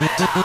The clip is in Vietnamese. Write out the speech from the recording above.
Yeah.